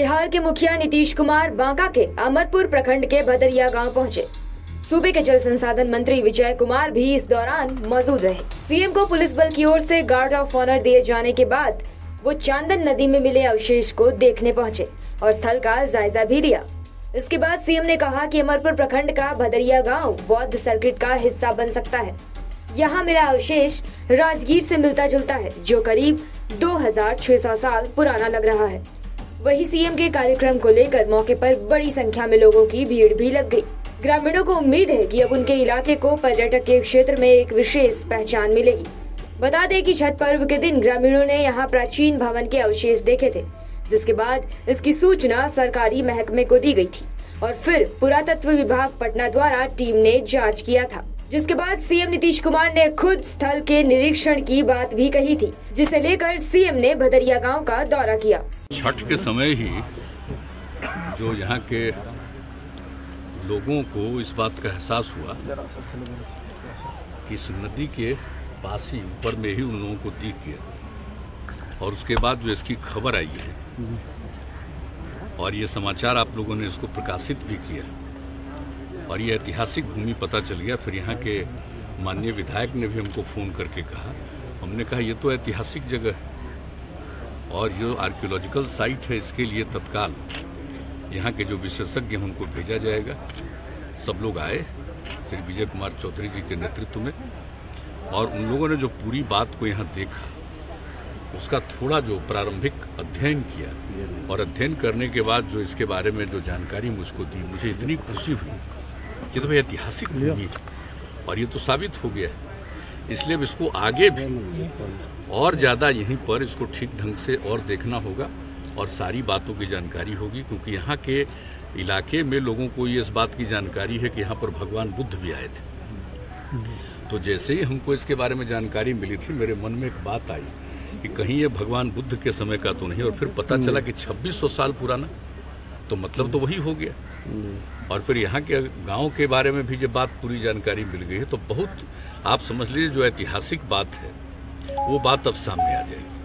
बिहार के मुखिया नीतीश कुमार बांका के अमरपुर प्रखंड के भदरिया गाँव पहुँचे। सूबे के जल संसाधन मंत्री विजय कुमार भी इस दौरान मौजूद रहे। सीएम को पुलिस बल की ओर से गार्ड ऑफ़ ऑनर दिए जाने के बाद वो चांदन नदी में मिले अवशेष को देखने पहुँचे और स्थल का जायजा भी लिया। इसके बाद सीएम ने कहा कि अमरपुर प्रखंड का भदरिया गाँव बौद्ध सर्किट का हिस्सा बन सकता है। यहाँ मिला अवशेष राजगीर से मिलता जुलता है, जो करीब 2600 साल पुराना लग रहा है। वही सीएम के कार्यक्रम को लेकर मौके पर बड़ी संख्या में लोगों की भीड़ भी लग गई। ग्रामीणों को उम्मीद है कि अब उनके इलाके को पर्यटक के क्षेत्र में एक विशेष पहचान मिलेगी। बता दें कि छठ पर्व के दिन ग्रामीणों ने यहाँ प्राचीन भवन के अवशेष देखे थे, जिसके बाद इसकी सूचना सरकारी महकमे को दी गई थी और फिर पुरातत्व विभाग पटना द्वारा टीम ने जाँच किया था। जिसके बाद सीएम नीतीश कुमार ने खुद स्थल के निरीक्षण की बात भी कही थी, जिसे लेकर सीएम ने भदरिया गाँव का दौरा किया। छठ के समय ही जो यहाँ के लोगों को इस बात का एहसास हुआ कि इस नदी के पास ही ऊपर में ही उन लोगों को दिख गया और उसके बाद जो इसकी खबर आई है, और ये समाचार आप लोगों ने इसको प्रकाशित भी किया। और ये ऐतिहासिक भूमि पता चल गया। फिर यहाँ के माननीय विधायक ने भी हमको फ़ोन करके कहा। हमने कहा, ये तो ऐतिहासिक जगह है और ये आर्कियोलॉजिकल साइट है, इसके लिए तत्काल यहाँ के जो विशेषज्ञ हैं, उनको भेजा जाएगा। सब लोग आए, श्री विजय कुमार चौधरी जी के नेतृत्व में और उन लोगों ने जो पूरी बात को यहाँ देखा, उसका थोड़ा जो प्रारंभिक अध्ययन किया और अध्ययन करने के बाद जो इसके बारे में जो जानकारी मुझको दी, मुझे इतनी खुशी हुई कि तो भाई ऐतिहासिक भूमि है और ये तो साबित हो गया है। इसलिए अब इसको आगे भी और ज़्यादा यहीं पर इसको ठीक ढंग से और देखना होगा और सारी बातों की जानकारी होगी क्योंकि यहाँ के इलाके में लोगों को ये इस बात की जानकारी है कि यहाँ पर भगवान बुद्ध भी आए थे। तो जैसे ही हमको इसके बारे में जानकारी मिली थी मेरे मन में एक बात आई कि कहीं ये भगवान बुद्ध के समय का तो नहीं और फिर पता चला कि 2600 साल पुराना। तो मतलब तो वही हो गया। और फिर यहाँ के गाँव के बारे में भी जब बात पूरी जानकारी मिल गई है तो बहुत आप समझ लीजिए, जो ऐतिहासिक बात है, वो बात अब सामने आ जाएगी।